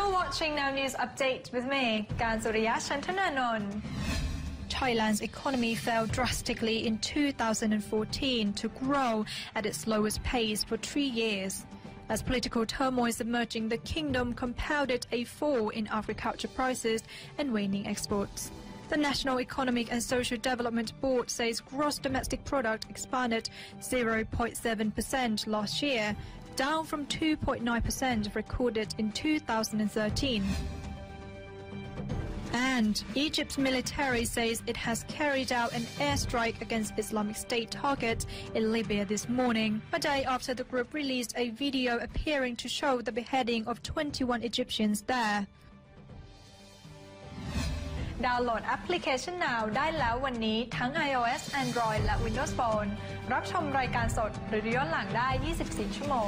You're watching Now News Update with me, Gansurya Shantananon. Thailand's economy fell drastically in 2014 to grow at its lowest pace for three years. As political turmoil is emerging, the kingdom compounded a fall in agriculture prices and waning exports. The National Economic and Social Development Board says gross domestic product expanded 0.7% last year, down from 2.9% recorded in 2013. And Egypt's military says it has carried out an airstrike against Islamic State targets in Libya this morning, a day after the group released a video appearing to show the beheading of 21 Egyptians there. ดาวน์โหลดแอปพลิเคชัน Now ได้แล้ววันนี้ทั้ง iOS Android และ Windows Phone รับชมรายการสดหรือย้อนหลังได้ 24 ชั่วโมง